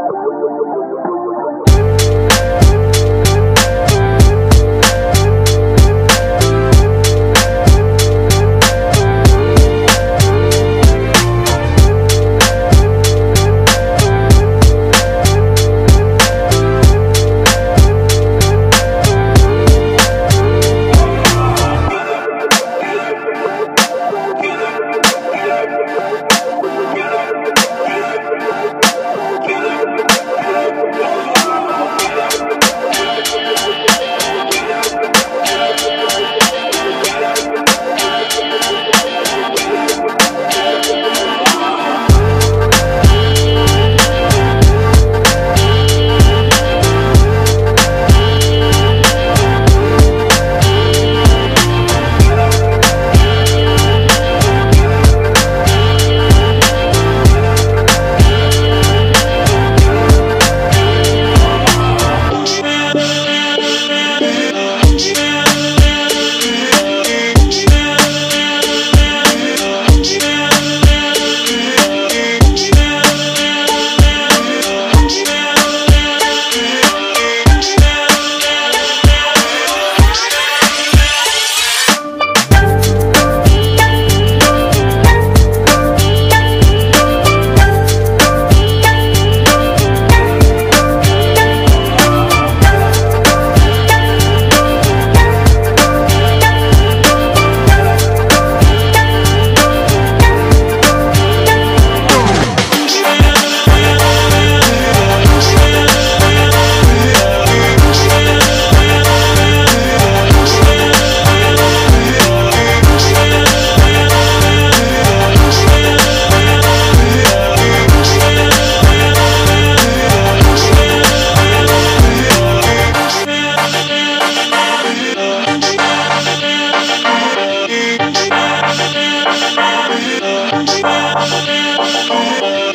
Thank you. I'm Yeah.